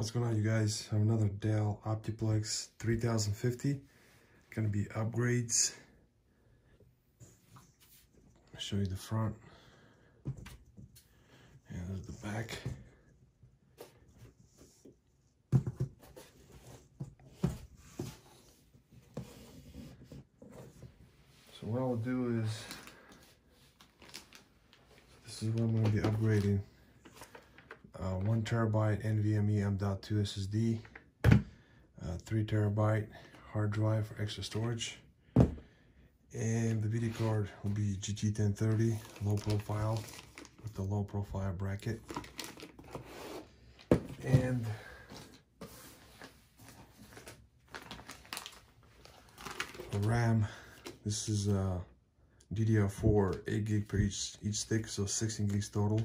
What's going on you guys? I have another Dell Optiplex 3050. Gonna be upgrades. I'll show you the front. And there's the back. So what I'll do is, this is what I'm gonna be upgrading uh, one terabyte NVMe M.2 SSD, uh, three terabyte hard drive for extra storage, and the video card will be GT1030 low profile with the low profile bracket, and RAM. This is uh, DDR4, 8 gig per each each stick, so 16 gigs total.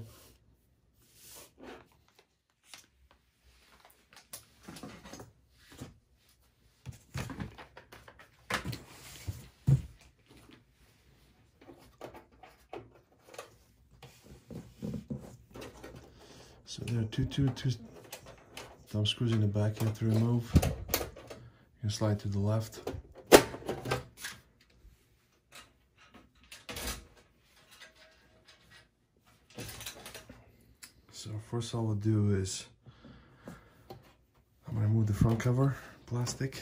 So there are two, two, two thumb screws in the back here to remove. You can slide to the left. So first all we'll do is I'm gonna remove the front cover, plastic.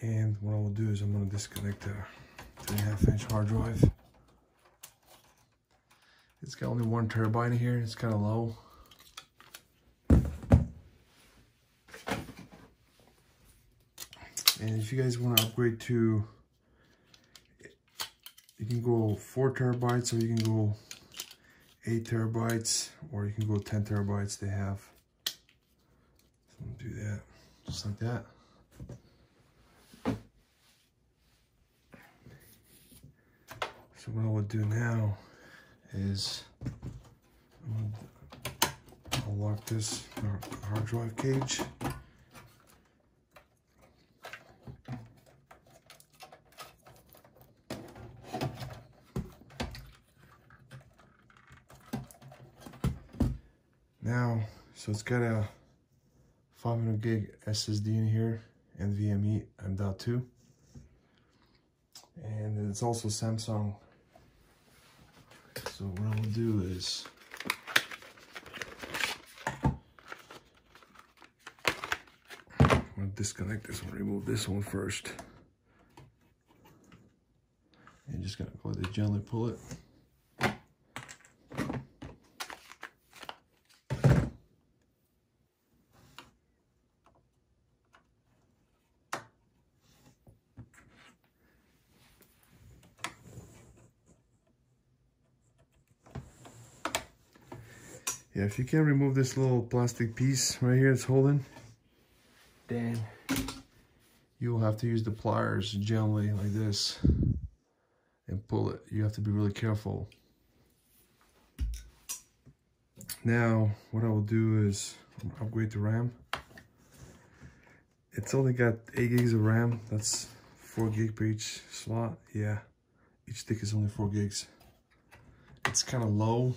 And what I will do is I'm going to disconnect the three and a half inch hard drive. It's got only one terabyte here. It's kind of low. And if you guys want to upgrade to, you can go four terabytes or you can go eight terabytes or you can go 10 terabytes they have. So do that just like that. So what I will do now is I'll lock this hard drive cage. Now, so it's got a 500 gig SSD in here, NVMe M.2. And it's also Samsung so what I'm gonna do is I'm gonna disconnect this one, remove this one first. And just gonna go ahead gently pull it. Yeah if you can remove this little plastic piece right here it's holding then you'll have to use the pliers gently like this and pull it. You have to be really careful. Now what I will do is upgrade the RAM. It's only got 8 gigs of RAM. That's 4 gig per each slot. Yeah each stick is only 4 gigs. It's kind of low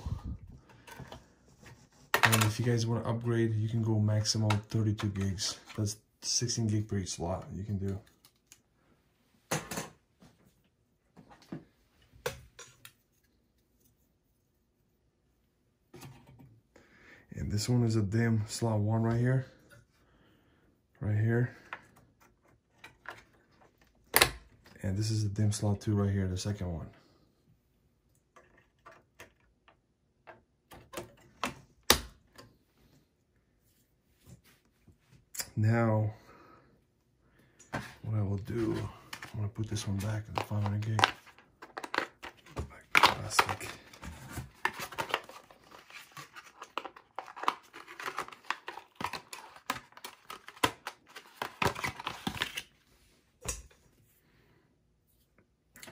and if you guys want to upgrade, you can go maximum 32 gigs. That's 16 gig per each slot you can do. And this one is a DIMM slot one right here. Right here. And this is the DIMM slot two right here, the second one. Now what I will do, I'm gonna put this one back in the 500 gig. Back to plastic.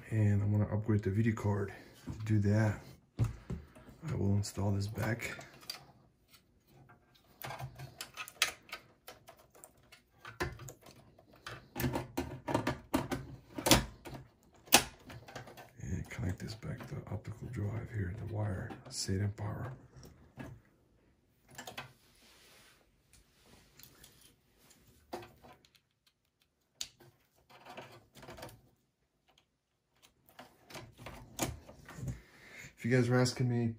And I'm gonna upgrade the video card. To do that, I will install this back. connect this back to the optical the wire, SATAM power. If you guys are asking me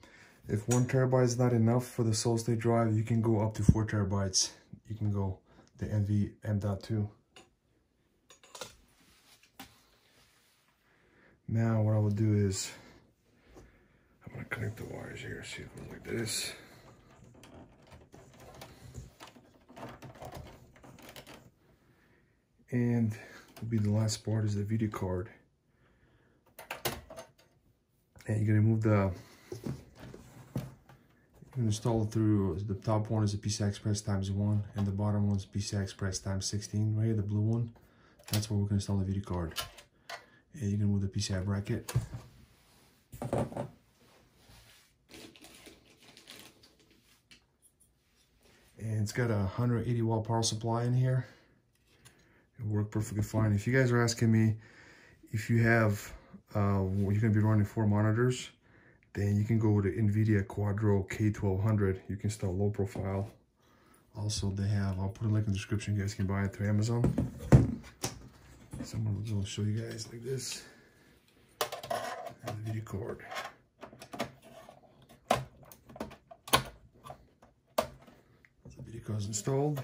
if one terabyte is not enough for the solid state drive, you can go up to four terabytes. You can go the NV M.2. Now what I will do is, connect the wires here, see it goes like this. And will be the last part is the video card. And you're gonna move the, install through, the top one is a PCI Express times one, and the bottom one is PCI Express times 16, right here, the blue one. That's where we're gonna install the video card. And you're gonna move the PCI bracket. It's got a 180 watt power supply in here. It worked perfectly fine. If you guys are asking me if you have, uh, you're gonna be running four monitors, then you can go the NVIDIA Quadro K1200. You can install low profile. Also, they have, I'll put a link in the description. You guys can buy it through Amazon. So I'm gonna show you guys like this. And the video card. Card is installed.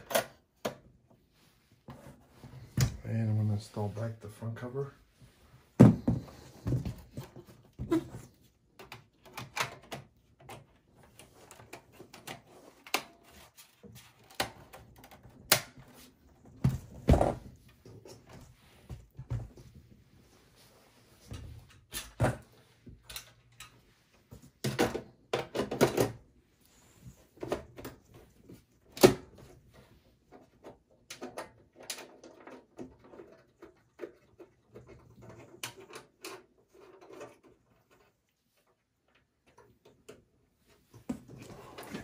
And I'm gonna install back the front cover.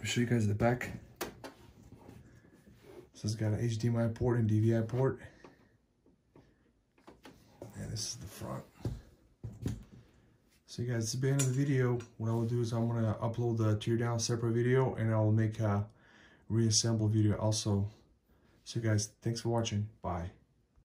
I'll show you guys the back. So it's got an HDMI port and DVI port. And this is the front. So you guys, is the end of the video. What I will do is I'm gonna upload the teardown separate video and I'll make a reassemble video also. So guys, thanks for watching. Bye.